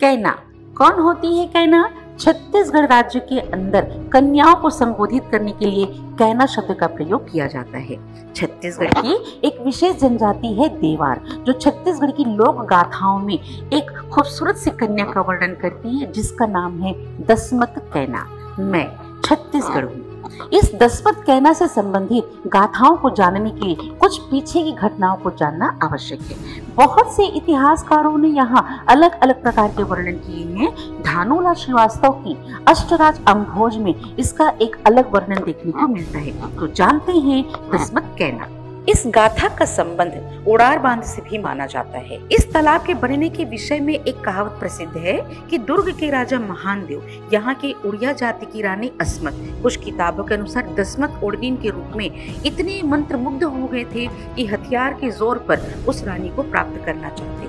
कैना, कौन होती है कैना? छत्तीसगढ़ राज्य के अंदर कन्याओं को संबोधित करने के लिए कैना शब्द का प्रयोग किया जाता है। छत्तीसगढ़ की एक विशेष जनजाति है देवार, जो छत्तीसगढ़ की लोक गाथाओं में एक खूबसूरत सी कन्या का वर्णन करती है, जिसका नाम है दसमत कैना। मैं छत्तीसगढ़ हूँ। इस दसमत कहना से संबंधित गाथाओं को जानने के लिए कुछ पीछे की घटनाओं को जानना आवश्यक है। बहुत से इतिहासकारों ने यहाँ अलग अलग प्रकार के वर्णन किए हैं। धानोला श्रीवास्तव की अष्टराज अम्भोज में इसका एक अलग वर्णन देखने को मिलता है। तो जानते हैं दसमत कहना इस गाथा का संबंध उड़ार बाँध से भी माना जाता है। इस तालाब के बनने के विषय में एक कहावत प्रसिद्ध है कि दुर्ग के राजा महान देव, यहाँ के उड़िया जाति की रानी अस्मत, कुछ किताबों के अनुसार दसमत उड़गिन के रूप में इतने मंत्र मुग्ध हो गए थे कि हथियार के ज़ोर पर उस रानी को प्राप्त करना चाहते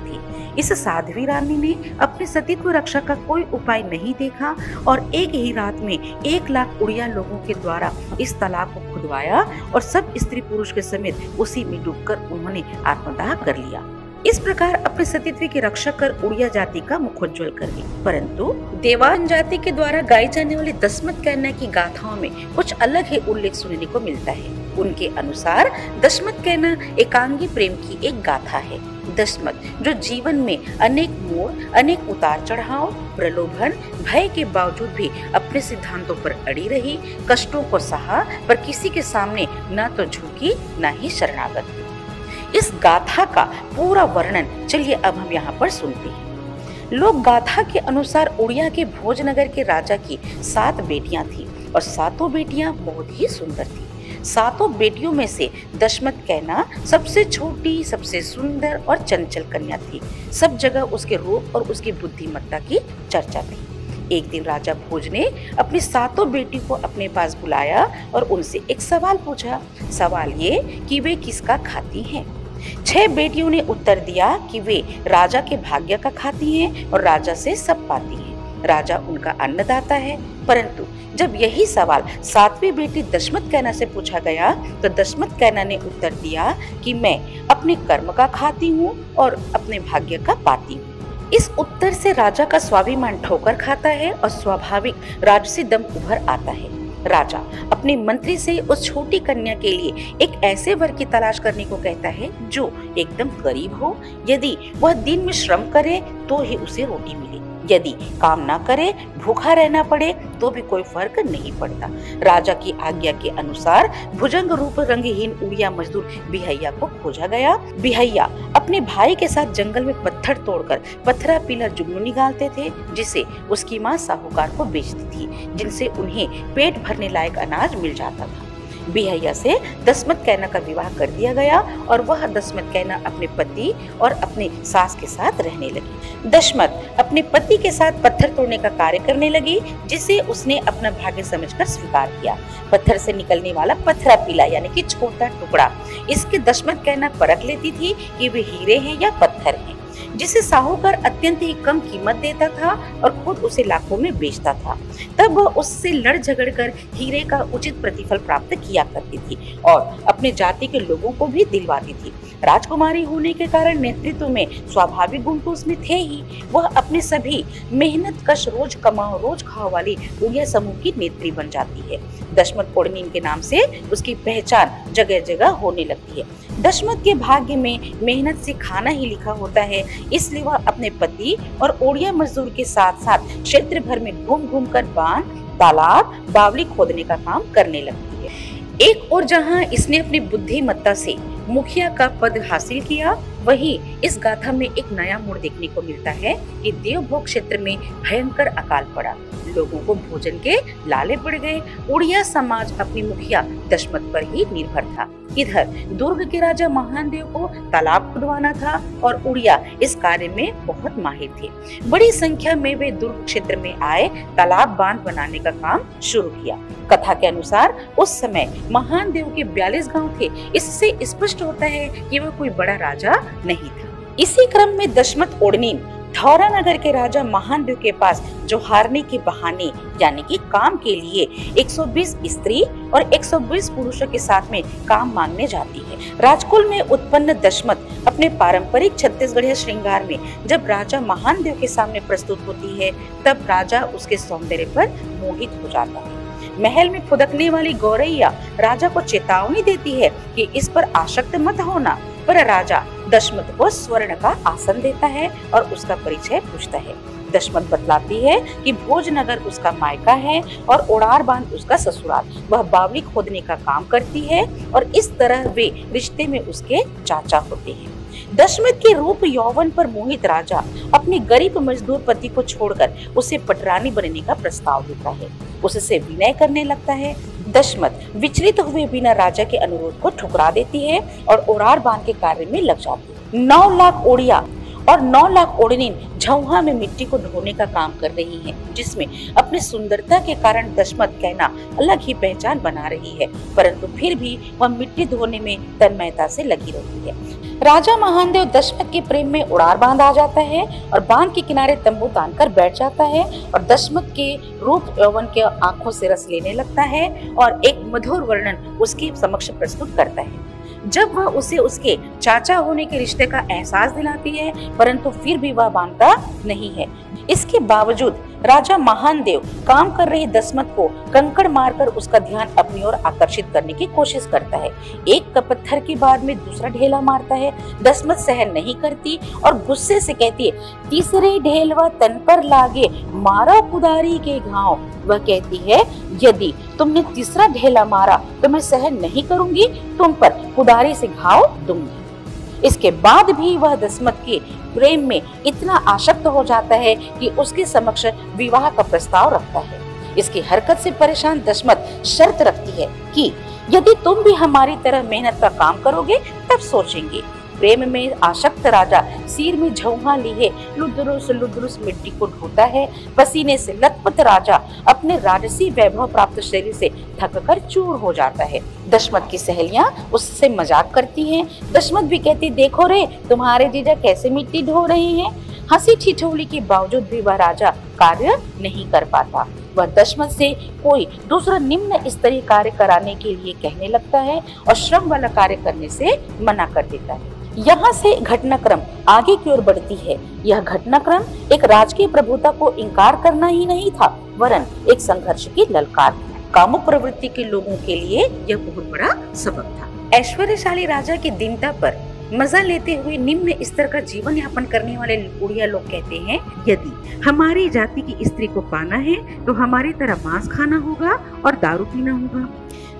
इस साध्वी रानी ने अपने सतीत्व रक्षा का कोई उपाय नहीं देखा और एक ही रात में एक लाख उड़िया लोगों के द्वारा इस तालाब को खुदवाया और सब स्त्री पुरुष के समेत उसी में डूबकर उन्होंने आत्मदाह कर लिया। इस प्रकार अपने सतीत्व की रक्षा कर उड़िया जाति का मुखोज्वल कर गई परंतु देवान जाति के द्वारा गाई जाने वाली दसमत कहना की गाथाओं में कुछ अलग ही उल्लेख सुनने को मिलता है। उनके अनुसार दशमत कहना एकांगी प्रेम की एक गाथा है। दशमत जो जीवन में अनेक मोड़ अनेक उतार चढ़ाव, प्रलोभन, भय के बावजूद भी अपने सिद्धांतों पर अड़ी रही, कष्टों को सहा, पर किसी के सामने न तो झुकी, न ही शरणागत। इस गाथा का पूरा वर्णन चलिए अब हम यहाँ पर सुनते हैं। लोक गाथा के अनुसार उड़िया के भोजनगर के राजा की सात बेटियाँ थी। और सातों बेटियाँ बहुत ही सुंदर थी। सातों बेटियों में से दशमत कहना सबसे छोटी, सबसे सुंदर और चंचल कन्या थी। सब जगह उसके रूप और उसकी बुद्धिमत्ता की चर्चा थी। एक दिन राजा भोज ने अपनी सातों बेटी को अपने पास बुलाया और उनसे एक सवाल पूछा। सवाल ये कि वे किसका खाती हैं? छह बेटियों ने उत्तर दिया कि वे राजा के भाग्य का खाती हैं और राजा से सब पाती हैं। राजा उनका अन्नदाता है। परंतु जब यही सवाल सातवीं बेटी दशमत कैना से पूछा गया तो दशमत कैना ने उत्तर दिया कि मैं अपने कर्म का खाती हूँ और अपने भाग्य का पाती हूँ। इस उत्तर से राजा का स्वाभिमान ठोकर खाता है और स्वाभाविक राजसी दम उभर आता है। राजा अपने मंत्री से उस छोटी कन्या के लिए एक ऐसे वर की तलाश करने को कहता है, जो एकदम गरीब हो। यदि वह दिन में श्रम करे तो ही उसे रोटी मिले। यदि काम ना करे, भूखा रहना पड़े तो भी कोई फ़र्क नहीं पड़ता। राजा की आज्ञा के अनुसार भुजंग रूप रंगहीन उड़िया मजदूर बिहैया को खोजा गया। बिहैया अपने भाई के साथ जंगल में पत्थर तोड़कर पत्थरा पीला जुगनू निकालते थे, जिसे उसकी माँ साहूकार को बेचती थी, जिनसे उन्हें पेट भरने लायक अनाज मिल जाता था। बिहैया से दसमत कैना का विवाह कर दिया गया और वह दसमत कैना अपने पति और अपने सास के साथ रहने लगी। दशमत अपने पति के साथ पत्थर तोड़ने का कार्य करने लगी, जिसे उसने अपना भाग्य समझकर स्वीकार किया। पत्थर से निकलने वाला पत्थरा पीला, यानी कि छोटा टुकड़ा। इसके दशमत कहना परख लेती थी कि वे हीरे हैं या पत्थर हैं। जिसे साहूकार अत्यंत ही कम कीमत देता था और खुद उसे लाखों में बेचता था। तब वह उससे लड़ झगड़ कर हीरे का उचित प्रतिफल प्राप्त किया करती थी और अपने जाति के लोगों को भी दिलवाती थी। राजकुमारी होने के कारण नेतृत्व में स्वाभाविक गुण तो उसमें थे ही। वह अपने सभी मेहनत कश रोज कमाओ, रोज खाओ वाली उड़िया समूह की नेत्री बन जाती है। दशमत पोड़नीन के नाम से उसकी पहचान जगह जगह होने लगती है। दशमत के भाग्य में मेहनत से खाना ही लिखा होता है। इसलिए वह अपने पति और ओडिया मजदूर के साथ साथ क्षेत्र भर में घूम घूम कर बाँध, तालाब, बावली खोदने का काम करने लगती है। एक और जहाँ इसने अपनी बुद्धिमत्ता से मुखिया का पद हासिल किया, वहीं इस गाथा में एक नया मोड़ देखने को मिलता है कि देवभोग क्षेत्र में भयंकर अकाल पड़ा। लोगों को भोजन के लाले पड़ गए। उड़िया समाज अपनी मुखिया दशमत पर ही निर्भर था। इधर दुर्ग के राजा महानदेव को तालाब खुदवाना था और उड़िया इस कार्य में बहुत माहिर थे। बड़ी संख्या में वे दुर्ग क्षेत्र में आए, तालाब बाँध बनाने का काम शुरू किया। कथा के अनुसार उस समय महान देव के बयालीस गाँव थे। इससे स्पष्ट होता है कि वह कोई बड़ा राजा नहीं था। इसी क्रम में दशमत ओडनीन धौरा नगर के राजा महानदेव के पास जो हारने के बहाने, यानी कि काम के लिए 120 स्त्री और 120 पुरुषों के साथ में काम मांगने जाती है। राजकुल में उत्पन्न दशमत अपने पारंपरिक छत्तीसगढ़िया श्रृंगार में जब राजा महानदेव के सामने प्रस्तुत होती है, तब राजा उसके सौंदर्य पर मोहित हो जाता है। महल में फुदकने वाली गौरैया राजा को चेतावनी देती है कि इस पर आशक्त मत होना। पर राजा दशमत को स्वर्ण का आसन देता है और उसका परिचय पूछता है। दशमत बतलाती है कि भोजनगर उसका मायका है और ओडार बाँध उसका ससुराल। वह बावली खोदने का काम करती है और इस तरह वे रिश्ते में उसके चाचा होते हैं। दशमत के रूप यौवन पर मोहित राजा अपने गरीब मजदूर पति को छोड़कर उसे पटरानी बनने का प्रस्ताव देता है। उससे विनय करने लगता है। दशमत विचलित हुए बिना राजा के अनुरोध को ठुकरा देती है और ओरार बाँध के कार्य में लग जाती है। नौ लाख ओडिया और 9 लाख ओडिनीन झौहा में मिट्टी को ढोने का काम कर रही हैं, जिसमें अपनी सुंदरता के कारण दशमत कहना अलग ही पहचान बना रही है परंतु फिर भी वह मिट्टी धोने में तन्मयता से लगी रहती है। राजा महानदेव दशमत के प्रेम में उड़ार बाँध आ जाता है और बाँध के किनारे तंबू तान कर बैठ जाता है और दशमत के रूप यौवन के आँखों से रस लेने लगता है और एक मधुर वर्णन उसके समक्ष प्रस्तुत करता है। जब वह उसे उसके चाचा होने के रिश्ते का एहसास दिलाती है, परंतु फिर भी वह मानता नहीं है। इसके बावजूद राजा महान देव काम कर रही दसमत को कंकड़ मारकर उसका ध्यान अपनी ओर आकर्षित करने की कोशिश करता है। एक कपत्थर के बाद में दूसरा ढेला मारता है। दसमत सहन नहीं करती और गुस्से से कहती है, तीसरे ढेलवा तन पर लागे, मारा कुदारी के घाव। वह कहती है, यदि तुमने तीसरा ढेला मारा तो मैं सहन नहीं करूँगी, तुम पर कुदारी से घाव दूँगी। इसके बाद भी वह दसमत के प्रेम में इतना आशक्त हो जाता है कि उसके समक्ष विवाह का प्रस्ताव रखता है। इसकी हरकत से परेशान दशमत शर्त रखती है कि यदि तुम भी हमारी तरह मेहनत का काम करोगे, तब सोचेंगे। प्रेम में आशक्त राजा, सिर में झुहा लिए लुद्रुस लुद्रुस मिट्टी को ढोता है। पसीने से लथपथ राजा अपने राजसी वैभव प्राप्त शरीर से थक कर चूर हो जाता है। दशमत की सहेलियाँ उससे मज़ाक करती हैं। दशमत भी कहती, देखो रे, तुम्हारे जीजा कैसे मिट्टी ढो रहे हैं? हँसी ठिठोली के बावजूद भी वह राजा कार्य नहीं कर पाता। वह दशमत से कोई दूसरा निम्न स्तरीय कार्य कराने के लिए कहने लगता है और श्रम वाला कार्य करने से मना कर देता है। यहाँ से घटनाक्रम आगे की ओर बढ़ती है। यह घटनाक्रम एक राजकीय प्रभुता को इनकार करना ही नहीं था, वरन एक संघर्ष की ललकार। कामुक प्रवृत्ति के लोगों के लिए यह बहुत बड़ा सबक था। ऐश्वर्यशाली राजा की दीनता पर मज़ा लेते हुए निम्न स्तर का जीवन यापन करने वाले उड़िया लोग कहते हैं, यदि हमारी जाति की स्त्री को पाना है तो हमारी तरह मांस खाना होगा और दारू पीना होगा।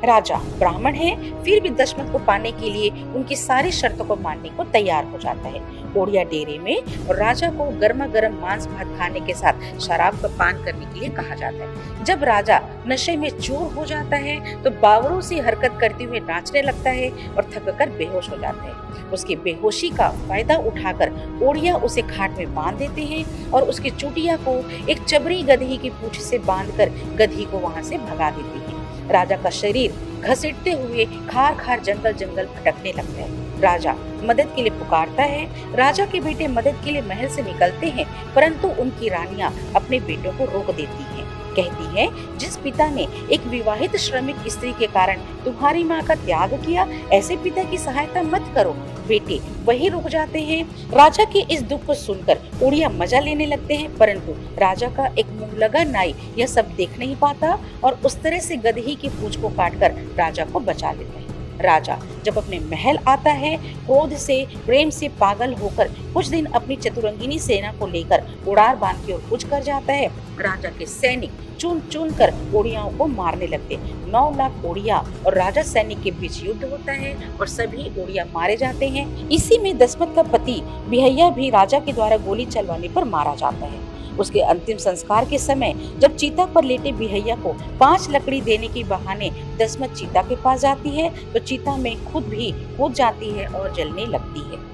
राजा ब्राह्मण है, फिर भी दशमत को पाने के लिए उनकी सारी शर्तों को मानने को तैयार हो जाता है। ओडिया डेरे में राजा को गर्मा गर्म मांस भात खाने के साथ शराब का पान करने के लिए कहा जाता है। जब राजा नशे में चोर हो जाता है तो बावरों से हरकत करते हुए नाचने लगता है और थक कर बेहोश हो जाता है। उसकी बेहोशी का फ़ायदा उठाकर ओडिया उसे खाट में बाँध देते हैं और उसकी चुटिया को एक चबरी गधी की पूछ से बांधकर गधी को वहाँ से भगा देती है। राजा का शरीर घसीटते हुए खार खार जंगल जंगल भटकने लगता है। राजा मदद के लिए पुकारता है। राजा के बेटे मदद के लिए महल से निकलते हैं, परंतु उनकी रानियाँ अपने बेटों को रोक देती हैं। कहती है, जिस पिता ने एक विवाहित श्रमिक स्त्री के कारण तुम्हारी माँ का त्याग किया, ऐसे पिता की सहायता मत करो। बेटे, वही रुक जाते हैं। राजा के इस दुख को सुनकर उड़िया मज़ा लेने लगते हैं, परंतु राजा का एक मुँह लगा नाई यह सब देख नहीं पाता और उस तरह से गदही की पूछ को काटकर राजा को बचा लेता है। राजा जब अपने महल आता है, क्रोध से, प्रेम से पागल होकर कुछ दिन अपनी चतुरंगिनी सेना को लेकर उड़ार बाँध की ओर कुछ कर जाता है। राजा के सैनिक चुन चुन कर ओडियाओं को मारने लगते नौ लाख ओडिया और राजा सैनिक के बीच युद्ध होता है और सभी ओडिया मारे जाते हैं। इसी में दशमत का पति बिहैया भी राजा के द्वारा गोली चलवाने पर मारा जाता है। उसके अंतिम संस्कार के समय जब चीता पर लेटे बिहैया को पाँच लकड़ी देने के बहाने दसमत चीता के पास जाती है तो चीता में खुद भी कूद जाती है और जलने लगती है।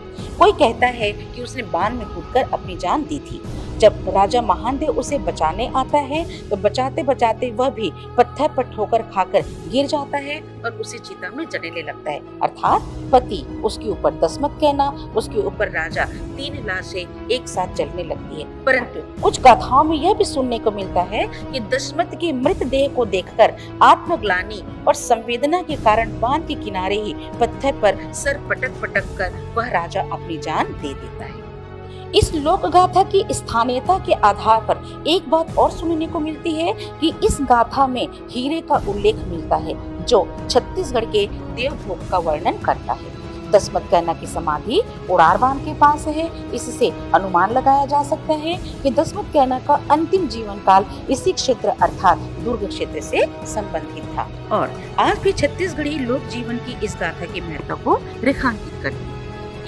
कोई कहता है कि उसने बाँध में कूदकर अपनी जान दी थी। जब राजा महानदेव उसे बचाने आता है तो बचाते बचाते वह भी पत्थर पर ठोकर खाकर गिर जाता है और उसे चिता में जलने लगता है। अर्थात पति, उसके ऊपर दसमत कहना, उसके ऊपर राजा तीन लाशें एक साथ जलने लगती है। परंतु कुछ गाथाओं में यह भी सुनने को मिलता है कि दशमत के मृत देह को देखकर आत्मग्लानी और संवेदना के कारण बाँध के किनारे ही पत्थर पर सर पटक पटक कर वह राजा अपनी जान दे देता है। इस लोक गाथा की स्थानीयता के आधार पर एक बात और सुनने को मिलती है कि इस गाथा में हीरे का उल्लेख मिलता है, जो छत्तीसगढ़ के देवभोग का वर्णन करता है। दसमत कहना की समाधि उड़ार बाँध के पास है। इससे अनुमान लगाया जा सकता है कि दसमत कहना का अंतिम जीवन काल इसी क्षेत्र अर्थात दुर्ग क्षेत्र से संबंधित था। और आज भी छत्तीसगढ़ी लोक जीवन की इस गाथा के महत्व को रेखांकित करती है।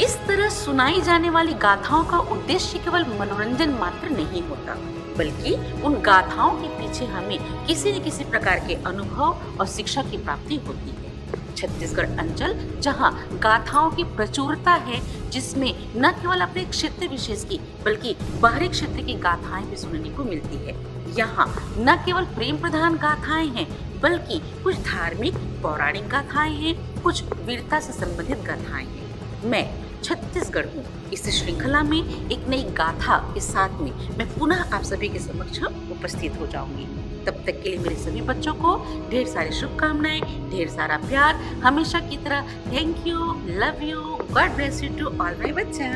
इस तरह सुनाई जाने वाली गाथाओं का उद्देश्य केवल मनोरंजन मात्र नहीं होता, बल्कि उन गाथाओं के पीछे हमें किसी न किसी प्रकार के अनुभव और शिक्षा की प्राप्ति होती है। छत्तीसगढ़ अंचल, जहाँ गाथाओं की प्रचुरता है, जिसमें न केवल अपने क्षेत्र विशेष की, बल्कि बाहरी क्षेत्र की गाथाएँ भी सुनने को मिलती है। यहाँ न केवल प्रेम प्रधान गाथाएँ हैं, बल्कि कुछ धार्मिक, पौराणिक गाथाएँ हैं, कुछ वीरता से संबंधित गाथाएँ हैं। मैं छत्तीसगढ़ हूँ। इस श्रृंखला में एक नई गाथा के साथ में मैं पुनः आप सभी के समक्ष उपस्थित हो जाऊँगी। तब तक के लिए मेरे सभी बच्चों को ढेर सारी शुभकामनाएँ, ढेर सारा प्यार, हमेशा की तरह thank you love you God bless you to all my बच्चा।